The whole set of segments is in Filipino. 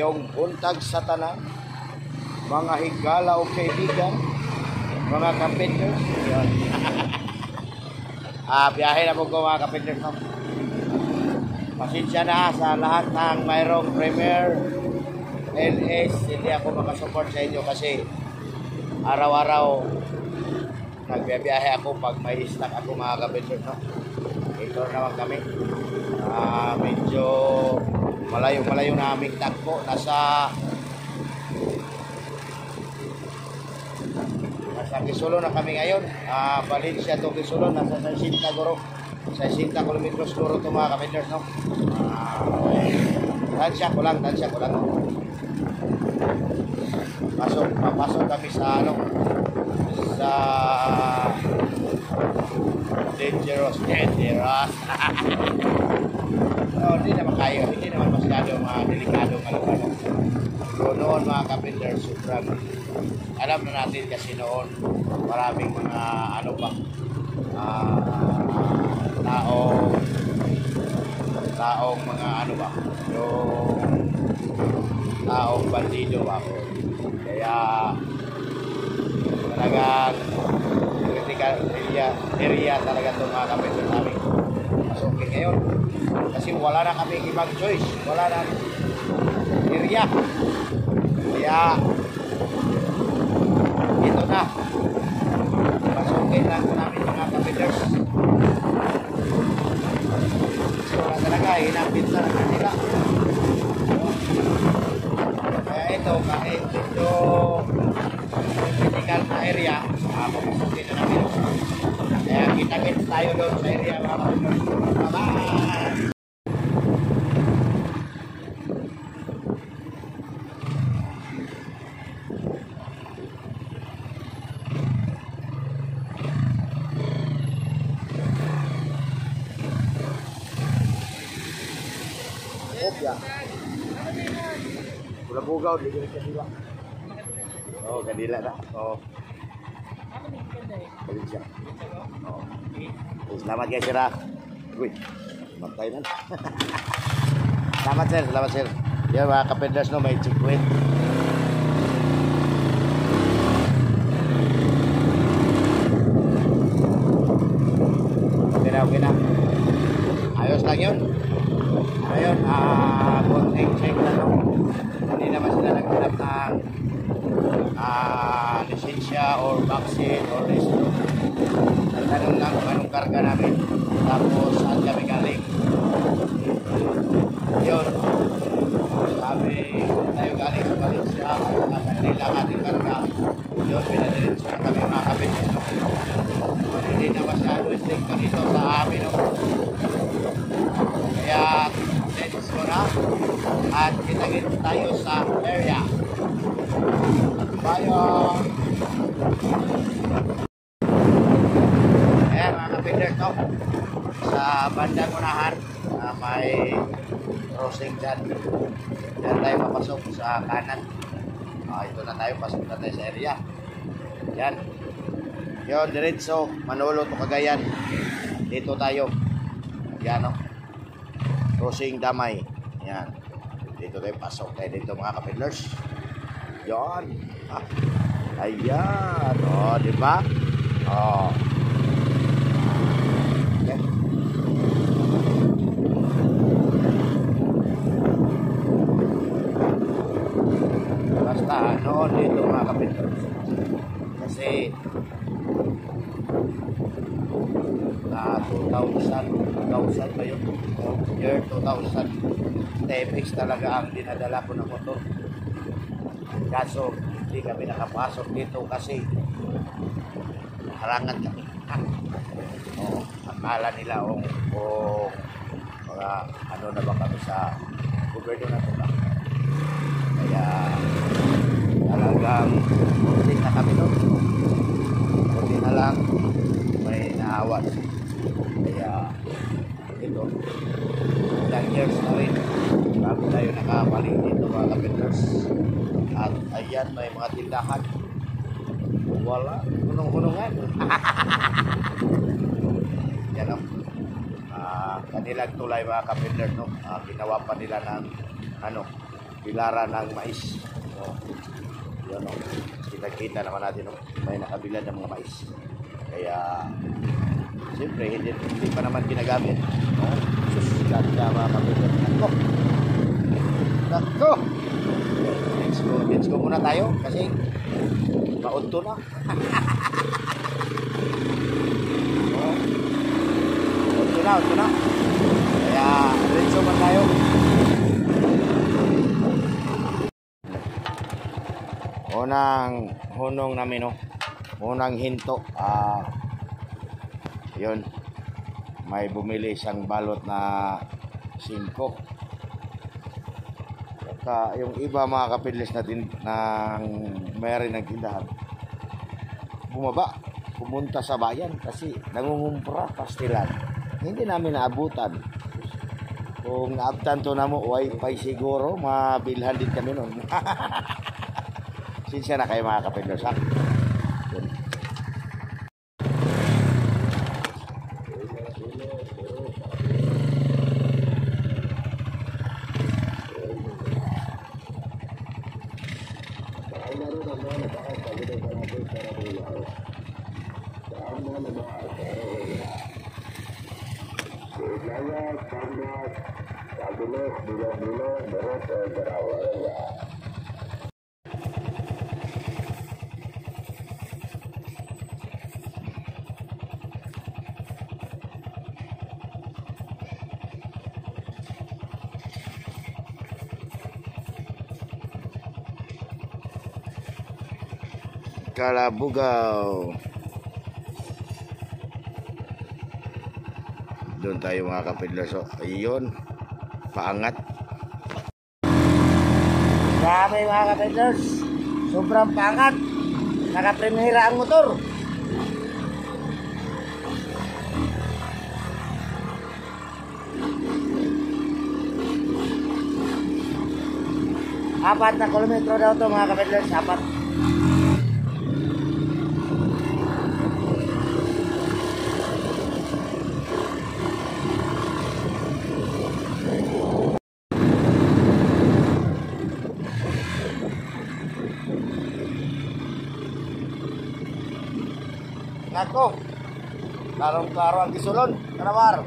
Ayong buntag sa tanan, mga higala o kaibigan, mga kapiters. Ah, biyahe na po ko mga kapiters. No? Pasensya na sa lahat ng mayroong premier LS. Hindi ako makasupport sa inyo kasi araw-araw nagbiyahe ako pag may stock ako mga kapiters. No? Ito naman kami. Ah, medyo malayo-malayo na aming takbo. Nasa nasa Quezon na kami ngayon. Ah, Valencia to Quezon. Nasa 60 guro. Sa 60 kilometros guro to mga kapiters. No? Ah, tansya ko lang, tansya ko lang. Pasok, papasok kami sa ano sa dangerous, dangerous. no, hindi naman kayo, hindi naman masyado mga delikado lugar. So noon mga kapitler, sobrang alam na natin kasi noon maraming mga ano ba uh, taong taong mga ano ba yung taong bandido ba kaya talagang area, area talaga itong mga kapitol namin pasukin ngayon. Kasi wala na kami ibang choice. Wala na. Area. Kaya ito na pasukin lang namin mga kapiters so wala talaga hinapit na lang nila kaya ito kahit ito critical na area, uh, pupusukin na namin. Kaya kita-kits tayo doon sa area mga Bye-bye! Kopya. Bulag-bugaw, di ko kadila. Oh, kadila na. Oh. Siya. Oh. Selamat guys, sir. ah. Uy, matay na. Selamat sir, selamat sir. Yan mga kapenders no, may chikwit. Okay na, okay na. Ayos lang yun. Ayun, ah, uh, check na no. Hindi naman sila naghanap ng ah, lisensya or vaccine or resto. Nagtanong lang kung anong karga namin. Tapos saan kami galing. Yun. Sabi, tayo galing sa Valencia. At kanila ating karga. Yun, pinadiretso na kami mga kapit. Hindi na masyado stricto dito sa amin. No? Kaya, let's go na. At kita-kits tayo sa area. Bye, Ayan mga kapiters to. Sa bandang unahan, uh, may crossing dyan. Diyan tayo papasok sa kanan. Uh, ito na tayo, pasok na tayo sa area. Yan. Yun, diretso, Manolo to Cagayan. Dito tayo. Yan o. Crossing Damay. Yan. Dito tayo, pasok tayo dito mga kapiters. Yan. Ayan. O, oh, di ba? Oh. Okay. Basta noon dito mga kapitro. Kasi na 2000, 2000 ba yun? Year 2000. TFX talaga ang dinadala ko ng motor. Kaso, hindi kami nakapasok dito kasi harangan kami. O, akala nila o, o mga ano na ba kami sa gobyerno na ito. Kaya talagang kunti na kami doon. Kunti na lang may naawa. Kaya ito, ilang years na rin bago tayo nakabalik dito mga kapiters. At ayan, may mga tindahan. Wala, hunong-hunongan. yan ang ah, uh, kanilang tulay mga kapitler, no? Uh, ginawa pa nila ng, ano, pilara ng mais. No? Yan, no? Kita-kita naman natin, no? May nakabila ng mga mais. Kaya, siyempre, hindi, hindi pa naman ginagamit. No? Susigat ka mga kapitler. Nako! Nako! Let's go, let's go muna tayo kasi maunto na. Oh. Unto na, unto na. Kaya, let's go man tayo. Unang hunong namin, no? Unang hinto. Ah, yun. May bumili isang balot na 5. Saka yung iba mga kapidlis natin ng mayroon ng tindahan, bumaba, pumunta sa bayan kasi nangungumpra pastilan. Hindi namin naabutan. Kung naabtan to na mo, wifi siguro, mabilhan din kami nun. Sinsya na kayo mga kapidlis ha. Yun. Kalabugaw. Doon tayo mga kapidlaso. Ayun. Paangat. Grabe mga kapidlas. Sobrang paangat. Nakaprimera ang motor. Apat na kilometro daw to mga kapidlas. Apat. Nako. Karong-karo ang gisulon. Kanawar.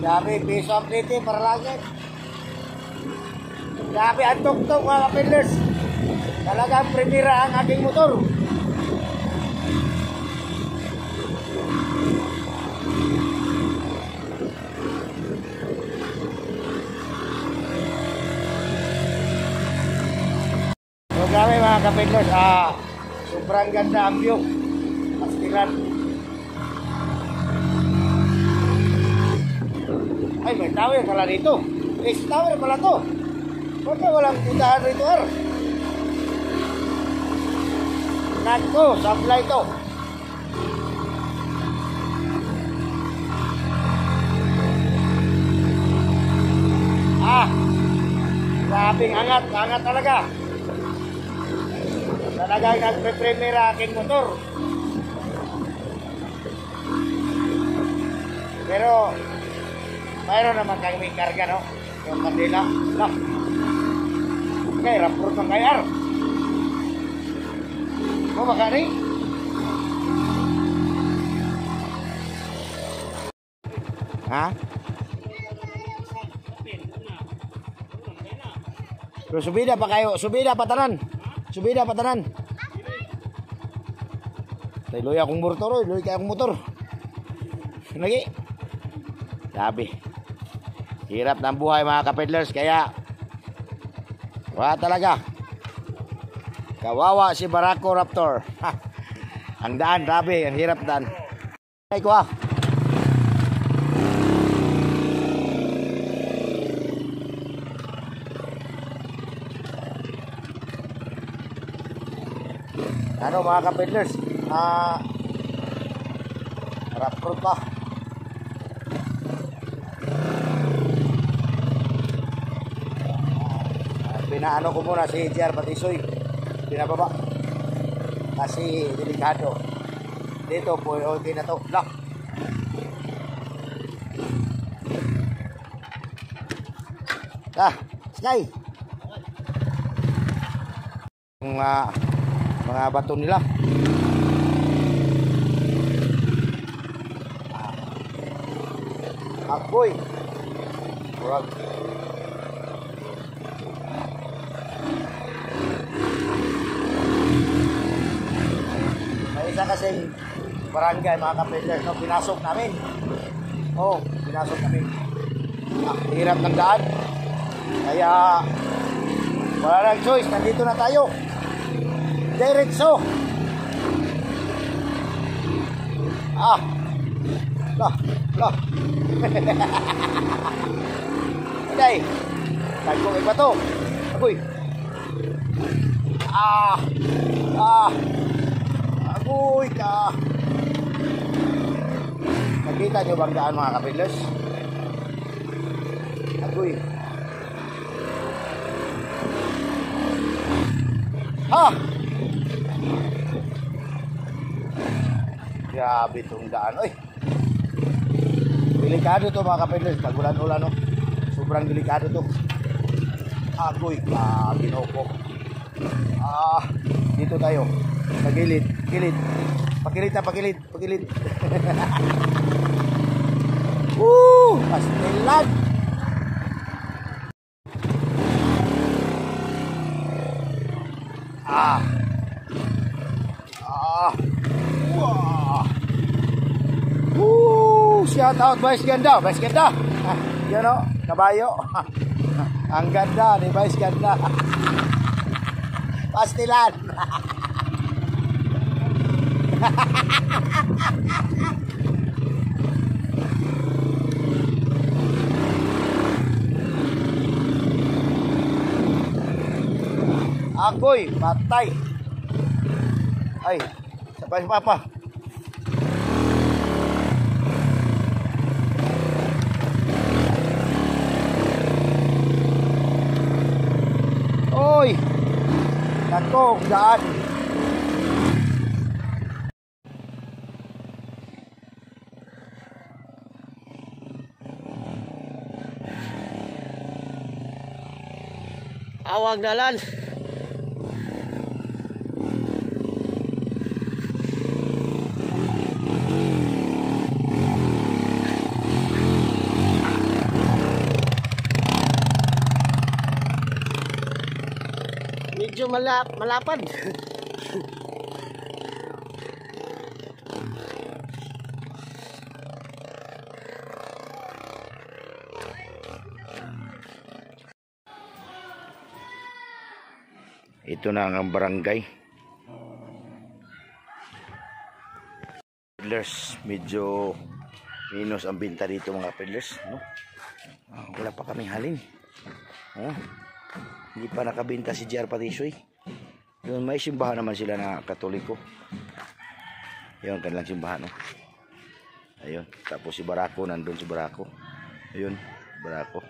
Dami piso ang plite para langit. Dami ang tuk-tuk mga kapilers. Talagang primera ang aking motor. Grabe mga kapitlos, ah, sobrang ganda ang view. Pastilan. Ay, may tower pala dito. Ace tower pala to. Bakit walang puntahan rito, ar? Nako, supply to. Ah, grabing angat, angat talaga. Talagang nagpe-premier aking motor. Pero, mayroon naman kami karga, no? Yung kandila. Lah. Okay, rapor ng kayar. Mo baka rin? Ha? Subida pa kayo, subida pa tanan. Subida pa tanan. Tay loy akong motor, oy, loy kay akong motor. Lagi. Sabi. Hirap ng buhay mga kapedlers kaya wala talaga. Kawawa si Barako Raptor. Ha. Ang daan, grabe, ang hirap daan. Ay ko ah. Ano mga kapedlers? Ah, Raptor pa. Pinaano ko muna si JR Patisoy. Pinababa. Kasi delikado. Dito po, okay na to. Lock. Ah, Sky. Mga mga bato nila. Agoy. Murag. May isa kasing barangay mga kapiters no, pinasok namin. Oh, pinasok namin. Ah, hirap ng daan. Kaya wala nang choice, nandito na tayo. Diretso. Ah. Lah, lah. Day. Tagong iba to. Agoy. Ah. Ah. Agoy ka. Nakita niyo bang daan mga kapilos? Agoy. Ha! Grabe itong daan. Oy! Delikado to mga kapilos. Pag ulan-ulan, no? Sobrang delikado to. Agoy, no po. Ah, dito tayo. Sa gilid, gilid. Pagilid na, pagilid, pagilid. Woo! Pastilan! Ah! Ah! Wah! Woo! Shout out, Vice Ganda. Vice Ganda. Yan o, kabayo. Ang ganda ni Vice Ganda. Pastilan. Agoy, patay. Ay, sabay pa pa. Oy! Nako, daan. Awag dalan. Medyo malap malapad. Ito na ang barangay. Peddlers, medyo minus ang binta dito mga peddlers, no? Ah, wala pa kaming halin. Oh. Hindi pa nakabinta si JR Patisoy. Yun, may simbahan naman sila na katoliko. Yun, kanilang simbahan, no? Ayun, tapos si Barako, nandun si Barako. Ayun, Barako.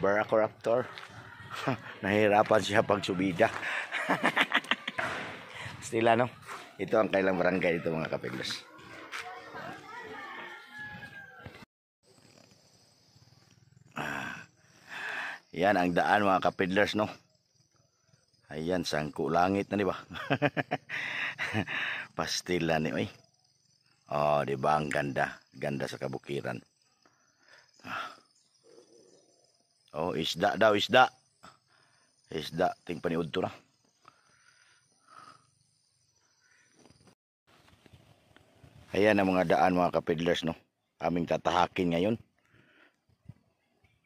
Barako Raptor. Nahihirapan siya pag subida. Stila, no? Ito ang kailang barangay dito mga kapiglas. Ah. Yan ang daan mga kapidlers, no? Ayan, sangko langit na, di ba? Pastila ni, oy. Oh, di ba? Ang ganda. Ganda sa kabukiran. Ah. Oh, isda daw, isda. Isda, ting paniud to na. Ayan ang mga daan mga kapidlers no. Aming tatahakin ngayon.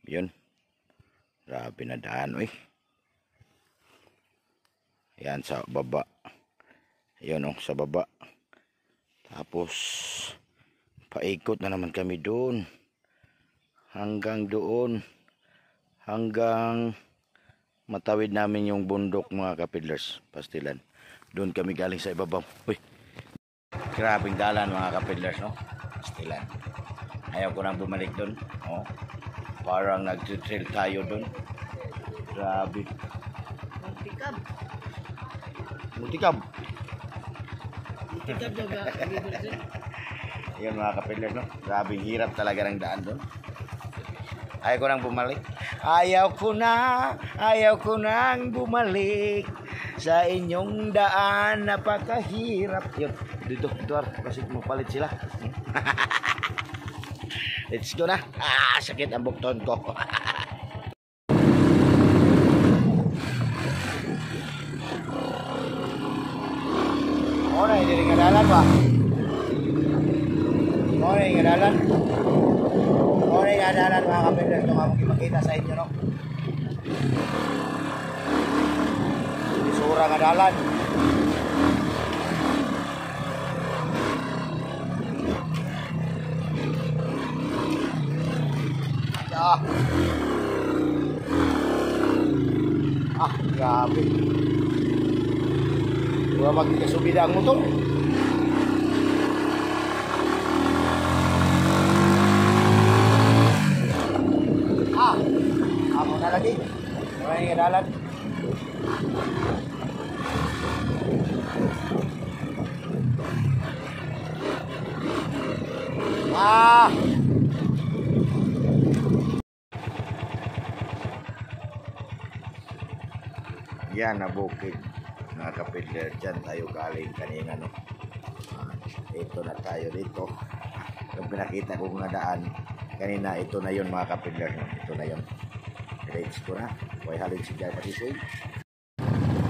Yun. Grabe na daan oy. Ayan sa baba. Ayan oh, sa baba. Tapos paikot na naman kami doon. Hanggang doon. Hanggang matawid namin yung bundok mga kapidlers. Pastilan. Doon kami galing sa ibabaw. Uy. Grabing dalan mga kapidlers, no? Pastilan. Ayaw ko nang bumalik doon. Oh. Parang nag-trail tayo doon. Grabe. Multicab. Multicab. Multicab daw ba? Yun mga kapidler, no? Grabe, hirap talaga ng daan doon. Ayaw ko nang bumalik. Ayaw ko na, ayaw ko nang bumalik sa inyong daan. Napakahirap. Yun, dito, dito, kasi mapalit sila. Let's go na. Ah, sakit ang bukton ko. Ano na, hindi rin ngadalan ba? Morning, ngadalan. Morning, ngadalan mga kapiters. Ito nga makikita sa inyo, no? Isura ngadalan. Ah. Ah, grabe. Wala magkasubida ang motor. Ah, amo na lagi. May dalan. Ah. Yan na bukid. Mga kapidler, dyan tayo galing kanina, no? Ah, ito na tayo dito. Yung pinakita kong nadaan, kanina ito na yun mga kapidler, no? Ito na yun. Rates ko na. Huwag halin si Jai Patisoy.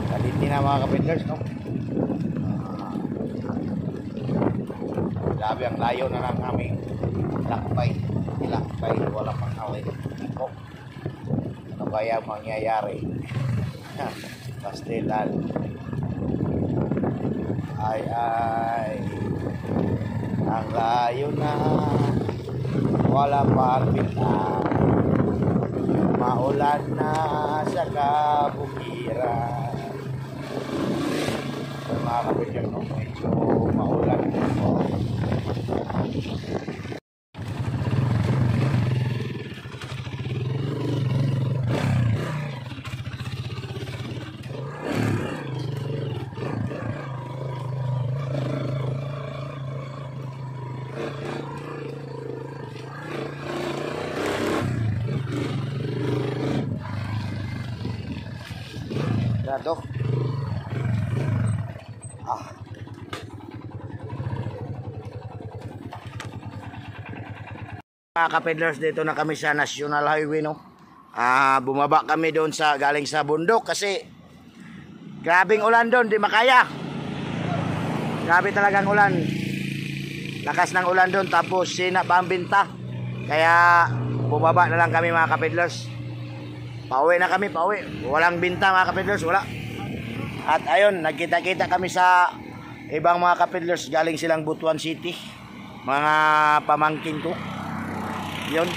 Kaliti na mga kapidlers, no? Ah, grabe ang layo na lang aming lakbay. Lakbay, wala pang away. Iko. Ano kaya mangyayari? Pastilan. Ay, ay. Ang layo na. Wala pang bintang. Maulan na sa kabukiran. Mga kapityan, no? medyo maulan po. Grado. Ah. Mga kapedlers, dito na kami sa National Highway, no? Ah, bumaba kami doon sa galing sa bundok kasi grabing ulan doon, di makaya. Grabe talagang ulan. Lakas ng ulan doon tapos sina pa ang binta. Kaya bumaba na lang kami mga kapedlers. Pauwi na kami, pauwi. Walang binta mga kapidlers, wala. At ayun, nagkita-kita kami sa ibang mga kapidlers galing silang Butuan City. Mga pamangkin ko. Yun.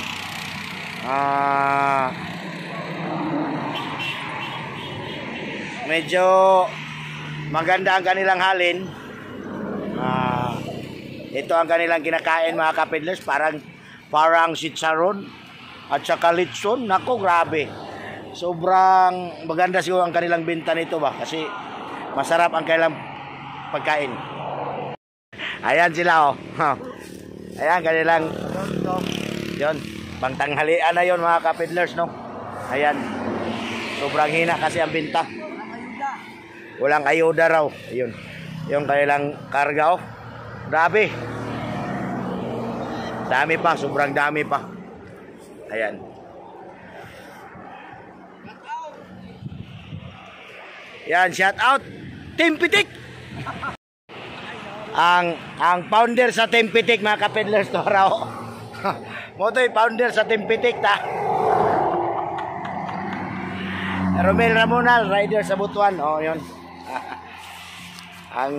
Ah... medyo maganda ang kanilang halin. Ah, ito ang kanilang kinakain mga kapidlers, parang parang sitsaron at saka litson. Nako, grabe sobrang maganda siguro ang kanilang benta nito ba? Kasi masarap ang kanilang pagkain. Ayan sila oh. Ayan kanilang yun pang tanghalian na yun mga kapidlers no? Ayan. Sobrang hina kasi ang benta. Walang ayuda raw. Ayun. Yung kanilang karga oh. Grabe. Dami pa sobrang dami pa. Ayan Yan, shout out. Team Pitik. ang ang founder sa Team Pitik mga kapedlers to raw. Mo to founder sa Team Pitik ta. Romel Ramonal, rider sa Butuan. Oh, yun. ang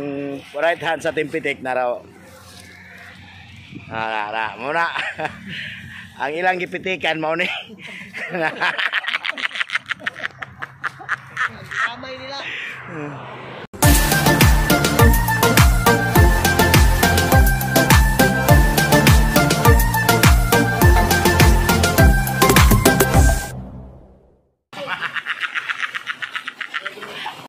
right hand sa Team Pitik na raw. Ah, ra, muna. ang ilang gipitikan mao ni. Kamay nila.